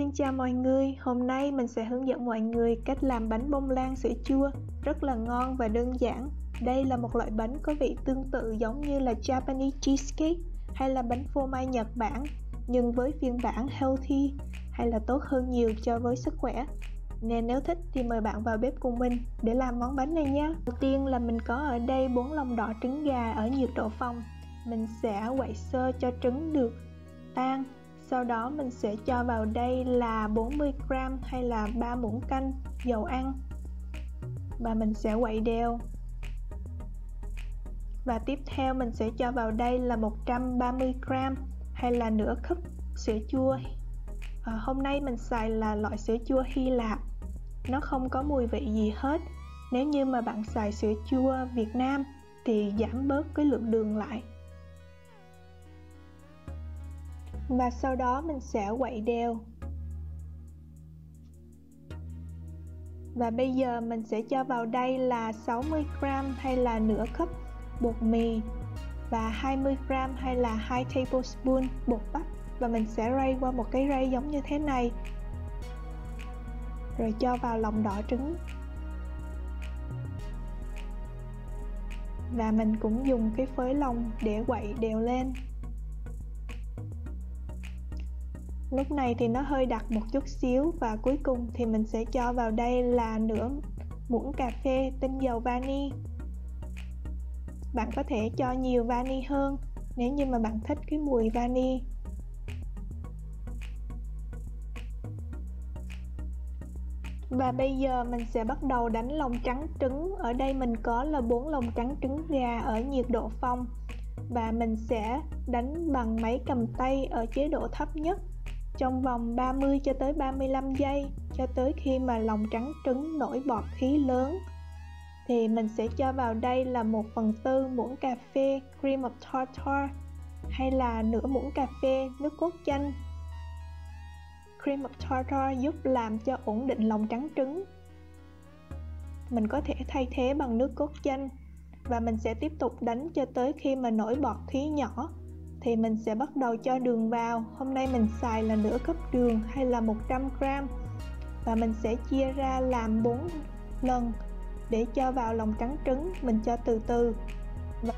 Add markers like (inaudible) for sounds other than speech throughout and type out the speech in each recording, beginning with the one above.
Xin chào mọi người, hôm nay mình sẽ hướng dẫn mọi người cách làm bánh bông lan sữa chua rất là ngon và đơn giản. Đây là một loại bánh có vị tương tự giống như là Japanese cheesecake hay là bánh phô mai Nhật Bản nhưng với phiên bản healthy hay là tốt hơn nhiều cho với sức khỏe. Nên nếu thích thì mời bạn vào bếp cùng mình để làm món bánh này nhé. Đầu tiên là mình có ở đây bốn lòng đỏ trứng gà ở nhiệt độ phòng. Mình sẽ quậy sơ cho trứng được tan sau đó mình sẽ cho vào đây là 40g hay là 3 muỗng canh dầu ăn. Và mình sẽ quậy đều. Và tiếp theo mình sẽ cho vào đây là 130g hay là nửa cốc sữa chua. À, hôm nay mình xài là loại sữa chua Hy Lạp. Nó không có mùi vị gì hết. Nếu như mà bạn xài sữa chua Việt Nam thì giảm bớt cái lượng đường lại. Và sau đó mình sẽ quậy đều. Và bây giờ mình sẽ cho vào đây là 60g hay là nửa cốc bột mì và 20g hay là 2 tablespoon bột bắp. Và mình sẽ rây qua một cái rây giống như thế này. Rồi cho vào lòng đỏ trứng. Và mình cũng dùng cái phới lòng để quậy đều lên. Lúc này thì nó hơi đặc một chút xíu và cuối cùng thì mình sẽ cho vào đây là nửa muỗng cà phê tinh dầu vani. Bạn có thể cho nhiều vani hơn nếu như mà bạn thích cái mùi vani. Và bây giờ mình sẽ bắt đầu đánh lòng trắng trứng. Ở đây mình có là bốn lòng trắng trứng gà ở nhiệt độ phong. Và mình sẽ đánh bằng máy cầm tay ở chế độ thấp nhất trong vòng 30 cho tới 35 giây, cho tới khi mà lòng trắng trứng nổi bọt khí lớn. Thì mình sẽ cho vào đây là 1 phần tư muỗng cà phê cream of tartar, hay là nửa muỗng cà phê nước cốt chanh. Cream of tartar giúp làm cho ổn định lòng trắng trứng. Mình có thể thay thế bằng nước cốt chanh, và mình sẽ tiếp tục đánh cho tới khi mà nổi bọt khí nhỏ thì mình sẽ bắt đầu cho đường vào. Hôm nay mình xài là nửa cốc đường hay là 100g và mình sẽ chia ra làm 4 lần để cho vào lòng trắng trứng, mình cho từ từ. Và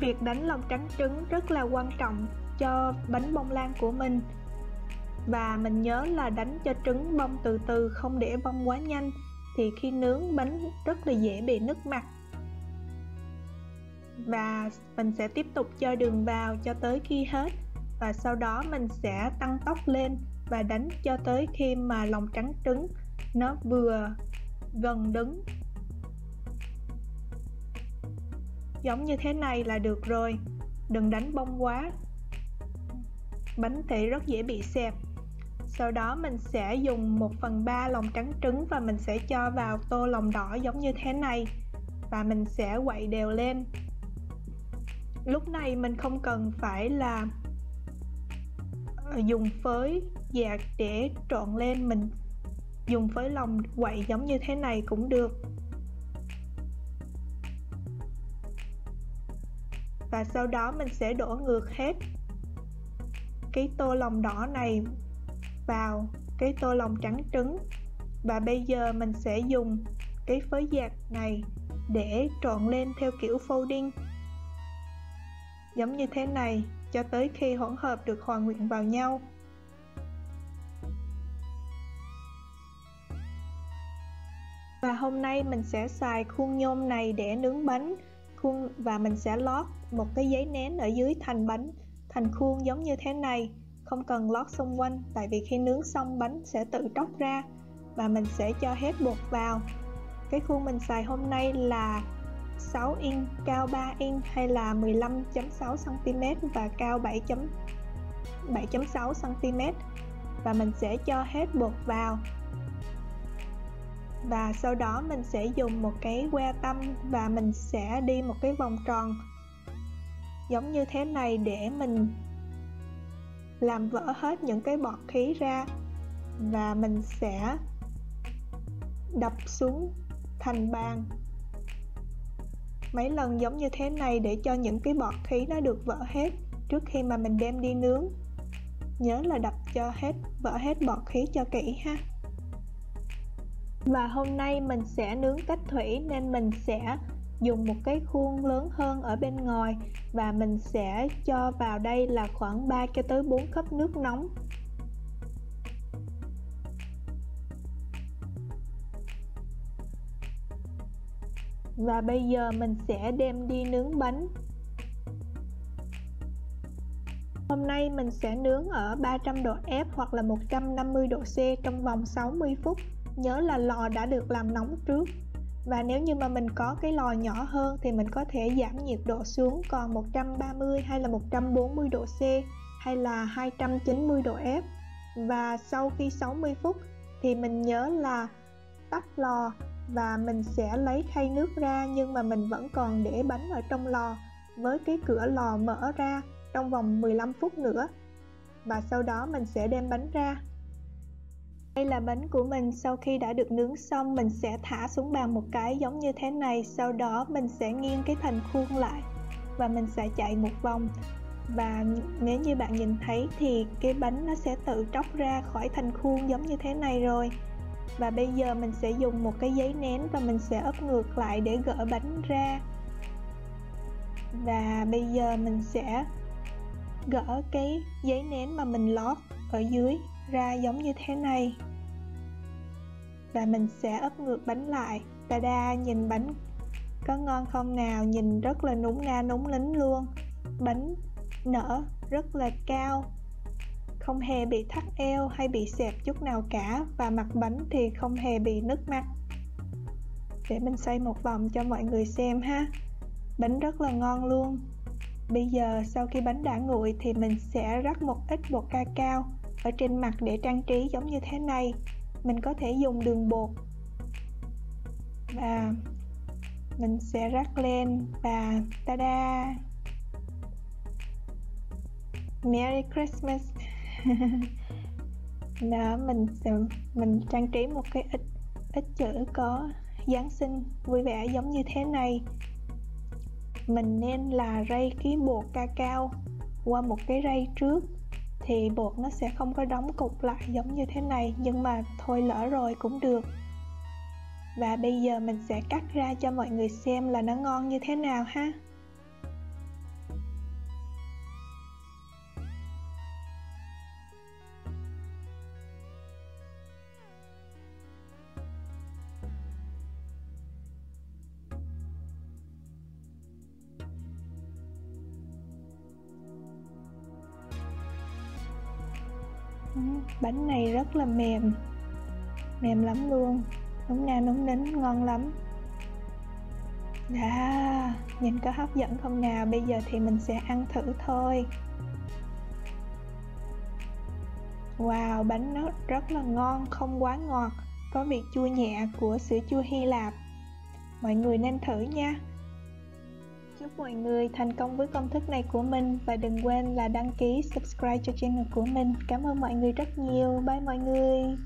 việc đánh lòng trắng trứng rất là quan trọng cho bánh bông lan của mình. Và mình nhớ là đánh cho trứng bông từ từ, không để bông quá nhanh, thì khi nướng bánh rất là dễ bị nứt mặt và mình sẽ tiếp tục cho đường vào cho tới khi hết. Và sau đó mình sẽ tăng tốc lên và đánh cho tới khi mà lòng trắng trứng nó vừa gần đứng. Giống như thế này là được rồi. Đừng đánh bông quá. Bánh thì rất dễ bị xẹp. Sau đó mình sẽ dùng 1 phần 3 lòng trắng trứng và mình sẽ cho vào tô lòng đỏ giống như thế này. Và mình sẽ quậy đều lên lúc này mình không cần phải là ờ, dùng phới dạt để trộn lên, mình dùng phới lòng quậy giống như thế này cũng được. Và sau đó mình sẽ đổ ngược hết cái tô lòng đỏ này vào cái tô lòng trắng trứng. Và bây giờ mình sẽ dùng cái phới dạt này để trộn lên theo kiểu folding giống như thế này, cho tới khi hỗn hợp được hòa quyện vào nhau. Và hôm nay mình sẽ xài khuôn nhôm này để nướng bánh. Khuôn, và mình sẽ lót một cái giấy nén ở dưới thành bánh, thành khuôn giống như thế này. Không cần lót xung quanh, tại vì khi nướng xong bánh sẽ tự tróc ra. Và mình sẽ cho hết bột vào. Cái khuôn mình xài hôm nay là 6 in, cao 3 in hay là 15.6 cm và cao 7.7.6 cm và mình sẽ cho hết bột vào. Và sau đó mình sẽ dùng một cái que tăm và mình sẽ đi một cái vòng tròn. Giống như thế này để mình làm vỡ hết những cái bọt khí ra. Và mình sẽ đập xuống thành bàn mấy lần giống như thế này để cho những cái bọt khí nó được vỡ hết trước khi mà mình đem đi nướng. Nhớ là đập cho hết, vỡ hết bọt khí cho kỹ ha. Và hôm nay mình sẽ nướng cách thủy nên mình sẽ dùng một cái khuôn lớn hơn ở bên ngoài và mình sẽ cho vào đây là khoảng 3 cho tới 4 cốc nước nóng. Và bây giờ mình sẽ đem đi nướng bánh. Hôm nay mình sẽ nướng ở 300 độ F hoặc là 150 độ C trong vòng 60 phút. Nhớ là lò đã được làm nóng trước. Và nếu như mà mình có cái lò nhỏ hơn thì mình có thể giảm nhiệt độ xuống còn 130 hay là 140 độ C hay là 290 độ F. Và sau khi 60 phút thì mình nhớ là tắt lò và mình sẽ lấy khay nước ra, nhưng mà mình vẫn còn để bánh ở trong lò, với cái cửa lò mở ra trong vòng 15 phút nữa. Và sau đó mình sẽ đem bánh ra. Đây là bánh của mình. Sau khi đã được nướng xong, mình sẽ thả xuống bàn một cái giống như thế này. Sau đó mình sẽ nghiêng cái thành khuôn lại và mình sẽ chạy một vòng. Và nếu như bạn nhìn thấy thì cái bánh nó sẽ tự tróc ra khỏi thành khuôn giống như thế này rồi và bây giờ mình sẽ dùng một cái giấy nén và mình sẽ ấp ngược lại để gỡ bánh ra. Và bây giờ mình sẽ gỡ cái giấy nén mà mình lót ở dưới ra giống như thế này. Và mình sẽ ấp ngược bánh lại. Ta đa nhìn bánh có ngon không nào? Nhìn rất là núng na, núng lính luôn. Bánh nở rất là cao không hề bị thắt eo hay bị xẹp chút nào cả và mặt bánh thì không hề bị nứt mặt. Để mình xoay một vòng cho mọi người xem ha. Bánh rất là ngon luôn. Bây giờ sau khi bánh đã nguội thì mình sẽ rắc một ít bột ca cao ở trên mặt để trang trí giống như thế này. Mình có thể dùng đường bột. Và mình sẽ rắc lên và ta-da! Merry Christmas! (laughs) đó, mình mình trang trí một cái ít ít chữ có Giáng sinh vui vẻ giống như thế này. Mình nên là rây cái bột ca cao qua một cái rây trước, thì bột nó sẽ không có đóng cục lại giống như thế này, nhưng mà thôi lỡ rồi cũng được. Và bây giờ mình sẽ cắt ra cho mọi người xem là nó ngon như thế nào ha. Bánh này rất là mềm. Mềm lắm luôn. Núng na núng nín ngon lắm. À, nhìn có hấp dẫn không nào? Bây giờ thì mình sẽ ăn thử thôi. Wow bánh nó rất là ngon không quá ngọt. Có vị chua nhẹ của sữa chua hy lạp. Mọi người nên thử nha. Chúc mọi người thành công với công thức này của mình và đừng quên là đăng ký, subscribe cho channel của mình. Cảm ơn mọi người rất nhiều. Bye mọi người.